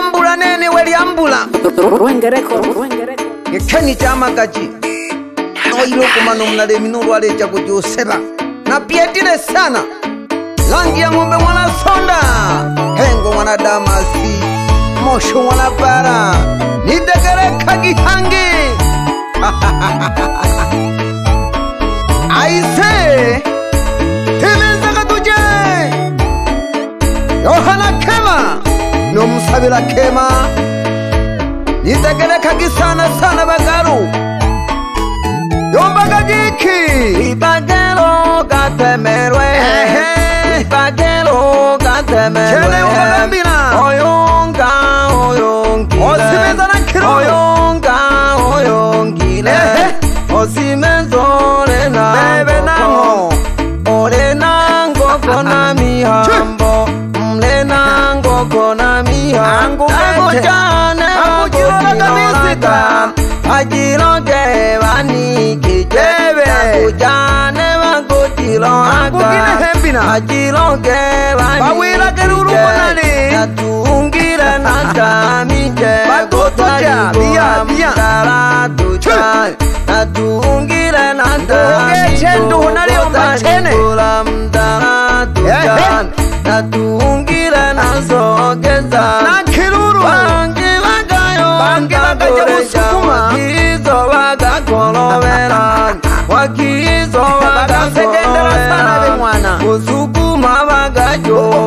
lyambula nene we lyambula ngekheni chamagaji wailo kumano mnalemi nolwalecha kuchosera napietile sana langi ya ng'ombe mwana sonda hengo mwana damasi mosho mwana bara nidegereka gihangi aise timizakatuje yohana kema tabira kema nyisegereka gisana sana bagaru yombaga jiki ibagero gatemerwe ibagero gatemerwe chele ukabambira oyonga oyongile osimezana kiro oyonga oyongile kotilonke vani kijebe abuja ne va kotilo agbakilonke vani kijebe atungire nanta mije kotoja biya biya mutala tuja atungire nanta mije kotoja mutala tuja atungire nanta.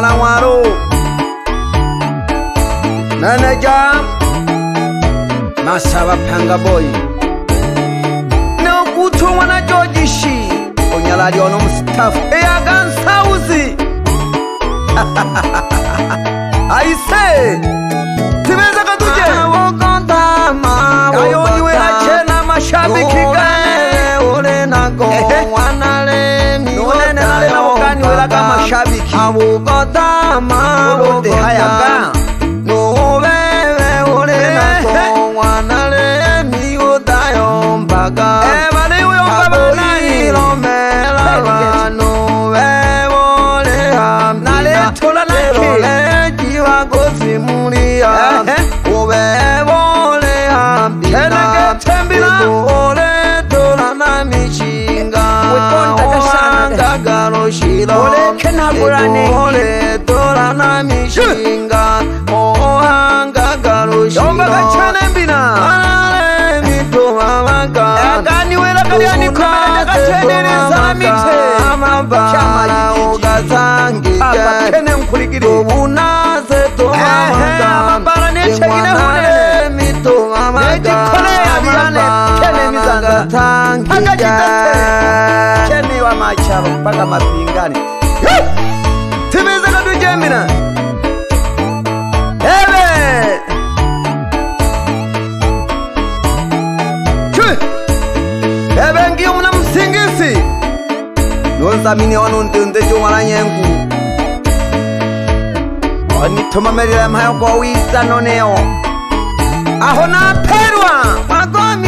mwana waro meneja masava phanga boi neokutho mwana jojishi onyala lyono mustafu eyaga nsauzi aise ও কথা মা ও দেখা নো বে বে ওরে মানে হ্যাঁ, না তো ওয়ানারে নি ও দায়ো বাগা এবারে ও বাবা নাই লো মে লা নো বে ওরে আম নালে ছোলা না খে জিওয়া গোসি মুড়িয়া হ্যাঁ, হ্যাঁ। ও বে shilole kena kulane ole tola na mishinga mohanga galoshi ndomba kachane mbina ale mito halaka agani wela kali ani kwa mite chama ba ogazangi ya kene mkuligiri ubuna paka mapingani tsimizaka tujemina ee eve ngiyomuna msingisi nonsamini wanondinze cumala nyengu wanitumamelile mhayo kowisanoneo ahona perwa magomi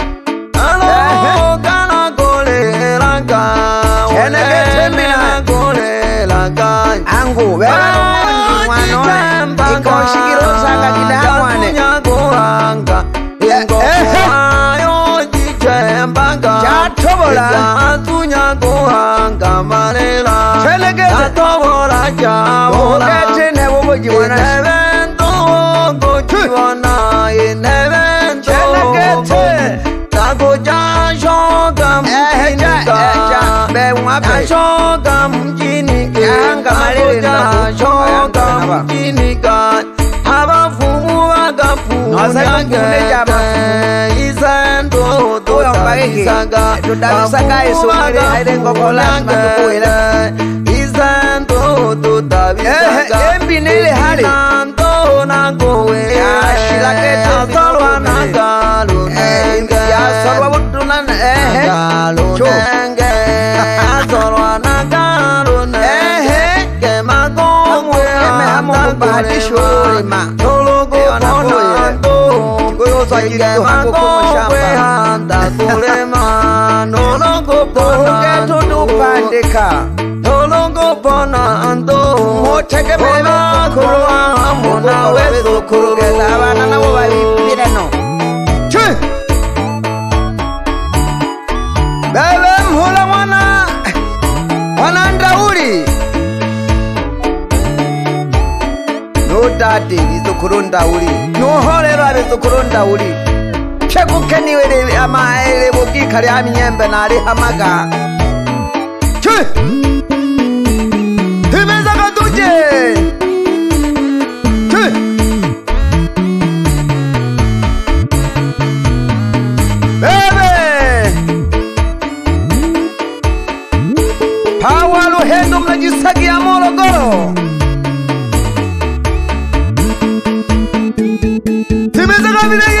kubera umwana ikawushikira usanga kidamwane kuhanga ingomayo jichembanga chatobola atunya kuhanga malela chatobola chabola etine bubujiwana inebento ngojiwana inebento takuja shoga mjinika shoga mjinika takuja Sinigat abavumu bagafunyaga izando toyisaga abavumu bagafunyaga izando totabisaga embinele hali nanto nangowe ashilaketa azalwa nangalunenge yasalwa butunane ehe mwema nolugukona ngu kuyuzagiriwa kukumushamba kulema nolugukonaketudupandika nolugukona ngu mutegemeye bakuru wa hamuna wesukuru geza abana nabo babibira ndade izokhulu ndawuli nuholelwabe zokhulu ndawuli chekukeniwe lebokikha lya minyembe nalihamaga Power, Lohendo, Kajisagiamo. Navidad.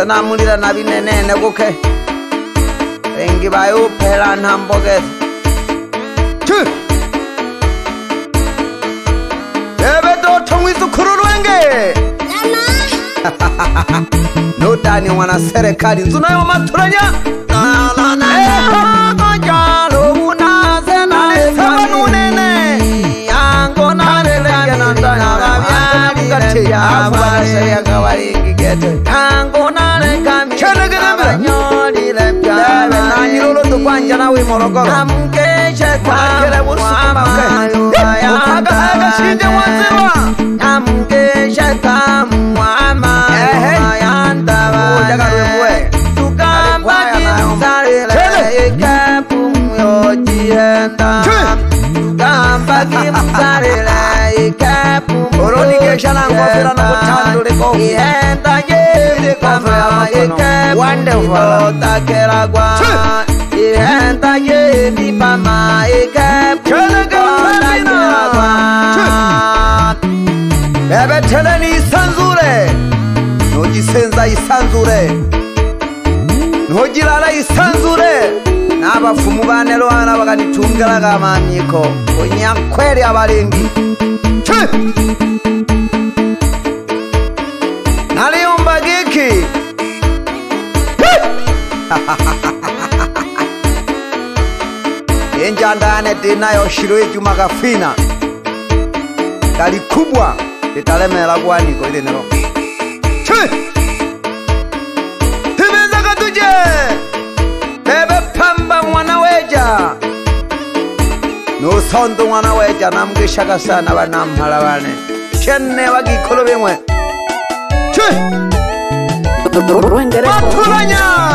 sanamulila nabinenene kukhe engi bayi uphela nambokeza ebetothongwisa ukhululwenge nodani ngwana serekali nzuna yo mathulanya Yeah, I'm Wonderful. ebetheleni isanzure nocisenza isanzure nocilala isanzure nabafumu banelwana bakanitungelaga maniko onyakweli abalingi ci naliyumbagiki injandane dinayo shilo ejumakafina galikubwa italemela kuaniko ilinelo chi tibezaka tuje tebe pamba mwana weja nusondu mwana weja namgishaka sana banamhala bane chenne wagikholo bimwe chi aturanya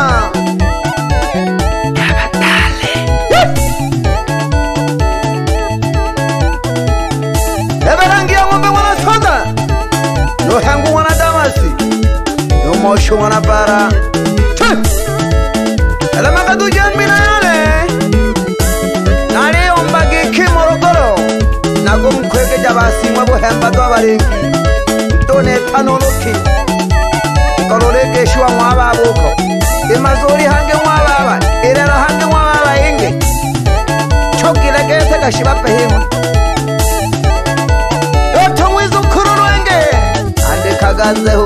shuana para ela maga do jan mina ale nare on bagi ki morogoro na gum kwe ke jaba si mabu hemba do bari to ne tano no ki korore ke shua mwa ba bu ko e mazori hange mwa ba ba ere ra hange mwa ba ba inge choki la ke se ka shiba pehi mo to tumwe zo kuru ange ande kagaze ho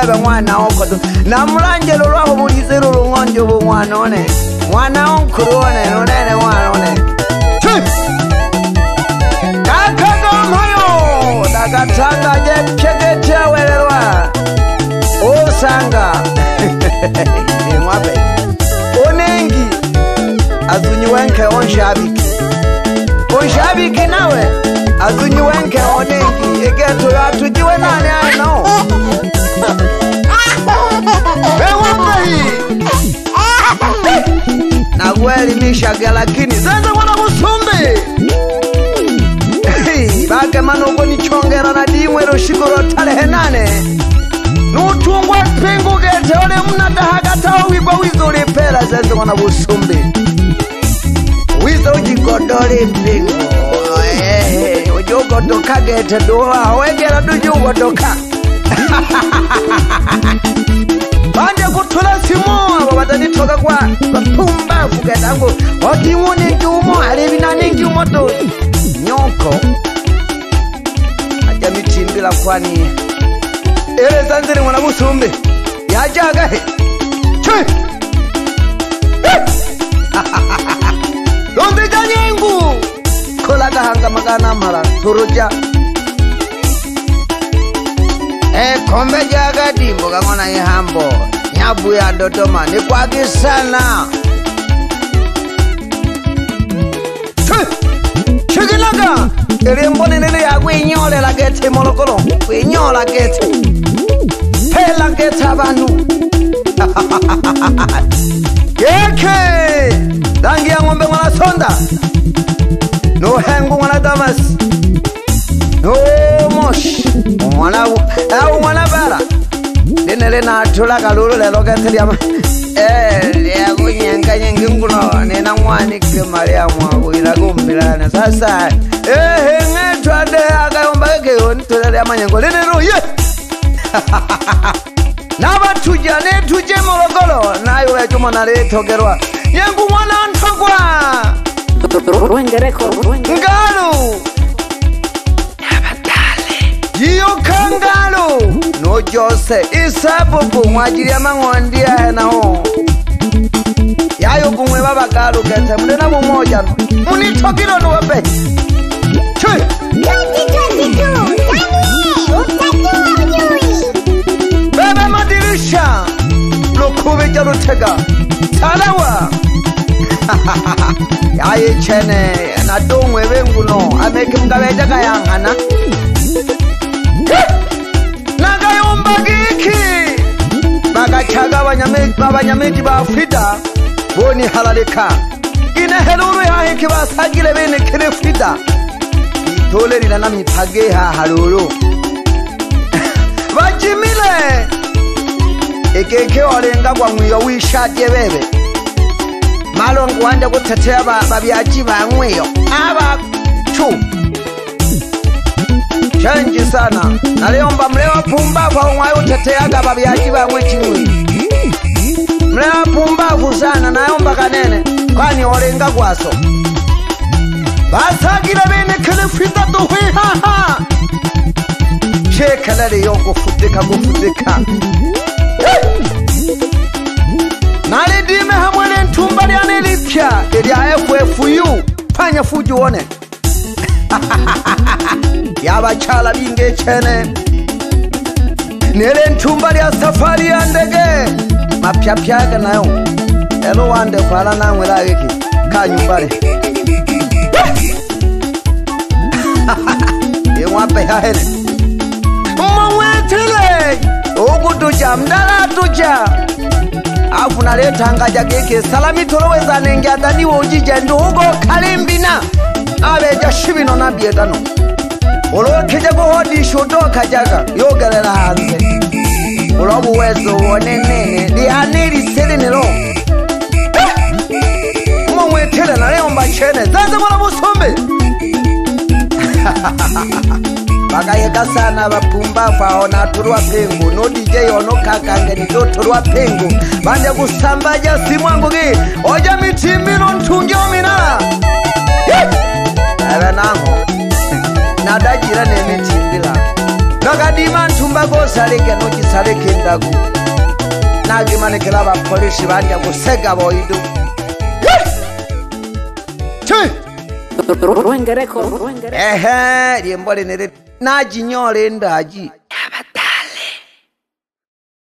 veve mwana okoto na mulanjelo lwavo vulizilo lung'onjo vo mwana one mwana onkulu one lunene mwana one kakagomayo dakatanga jekegeti awelelwa osanga mwape onengi azunyi wenke onshabiki onshabiki nawe azunyi wenke onengi egeto yatujiwe nane ano na kuelimishaga, lakini sasa mwana musumbi bake manugo na dimwe rushiko rotalehe nane nutungwa pingugete ole mnadahagataho wibo wiza ulipela sasa mwana musumbi wiza ujigodoli pingo ehe ujugodoka gete duhahwegera dujugodoka bande kuthula simo aba batanithoka kwa bapumba kukedango odimo nindumo alivi nanindumo to nyoko aja mitimbila kwani elezanzili mwana busumbi yajaga he chi lombiganyengu kolakahanga makana mala thuruja agadi eh, ga-an̄ụnọ ekombe ja kadimbo kang'ona ihambo nyabuya dodoma nikwagi sana chikinaga ilimbo linene yakwinyolela gete imolokolo kwinyola gete phela gete abantu eke dangi ya ng'ombe ng'ona sonda nohengu ng'ona damas no mosh ng'ona au mwana bara lene le na thula kalulu lelo kethelia ma eh ya kunyanga nyingi nguno ne na mwani ke maria mwa kuira kumbilana sasa eh nge twade akayomba ke ontule ya manyango lene ro ye na batuja ne tuje morogoro na yule chuma na le thokerwa nyangu mwana nthokwa ngalu dio khangalo no jose isabu bungwajiri amang'ondi enao yayo bumwe babakalo kete mulena mumoja munithokilo nope bebe madirisha lukhubija lutheka talawa yayichene enatongwe benguno ameke mgabetakayangana nakayomba kikhi bakathaka abanyameti bafrida boni halalekha inehelulu yahikhi basakile benikhile frida itole lina namiphage hahalulu bajimile ekeke walenga kwamwiyo wishati ebebe malongo wanda kuthetheya babyaji bamwiyo abachu chenji sana naliomba mlewa pumbavu aumwayo uteteaga babyaji bamwe chimwi mlewa pumbavu sana nayomba kanene kwani olenga kwaso basagile bene kelefida duhwihaha cekalaleyo gufudika gufudika nalidime hamwe nentumba lyane litya elya ffu panya fujuone yabatyala bingetyhene nele nthumba lyasafari yandeke mapyapyake nayo elo wandekala nangwelakeke kanyumbale yengwapehahele mmongwethele okutuja mndalatuja afuna letanga jakeke salamitholowezanengyataniwe ojija ndihuko khalembina abeja shibino nabiegano olokhejago hodisha udokajaga yogelela hanze olobuwezo wonenene lianelisilinilo eh! umumwitile naleombachene zaze mola busumbi bakayekasana bapumba kwao natulwa pingu nudije yonokakange nidotulwa pingu bande kusambaja simwangugi oja mitimbino ntungi ominala yeah ndaiva nango nadajira nemitimbila nokadima ntumba kosaleke nocisaleke ndaku nagimanikila vapolisi vanja kuseka voidu ehe limbo linili najinyola ndaji